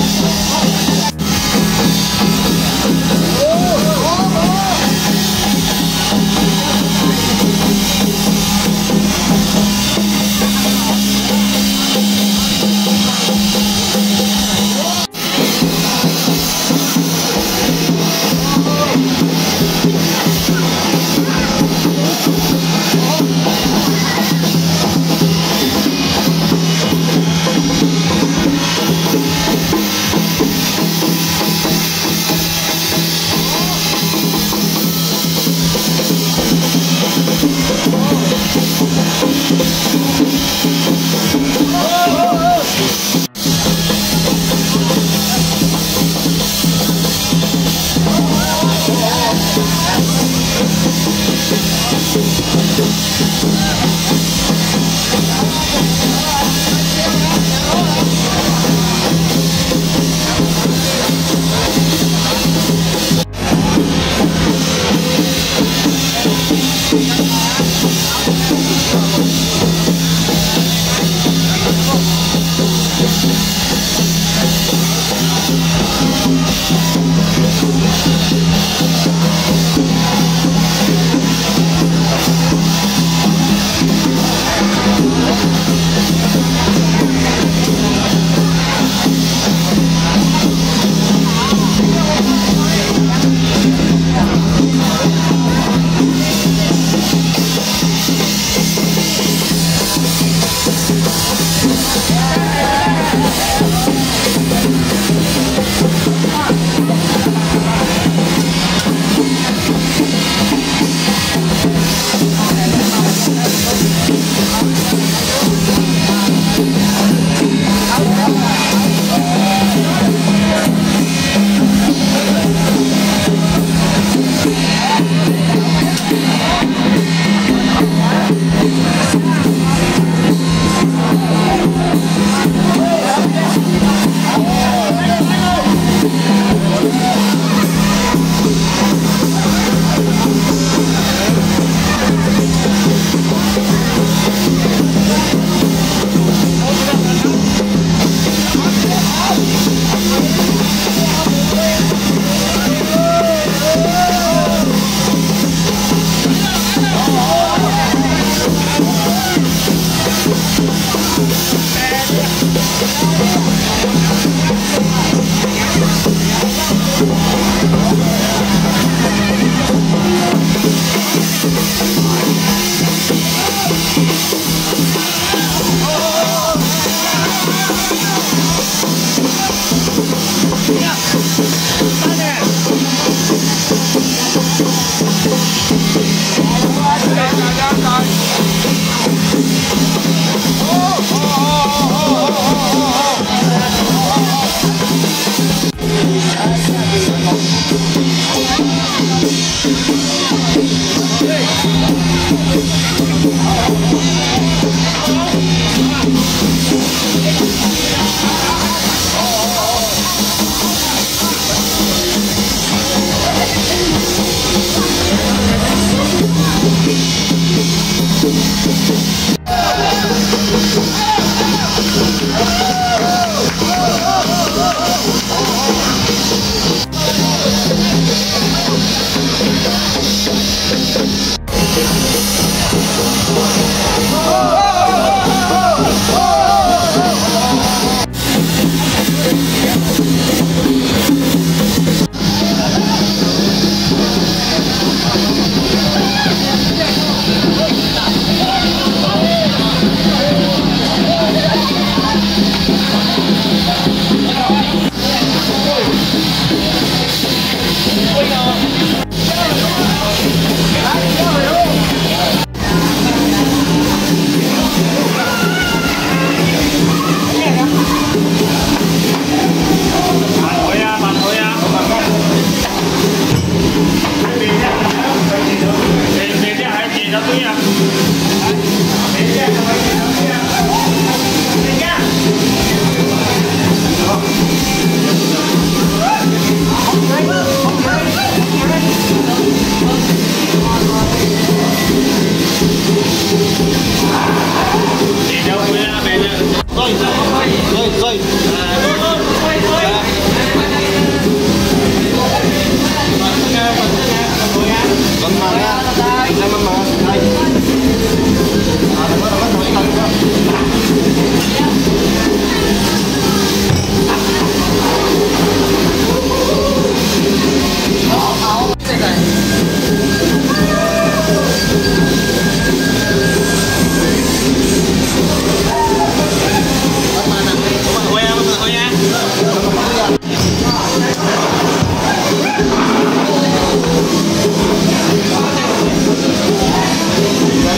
Oh,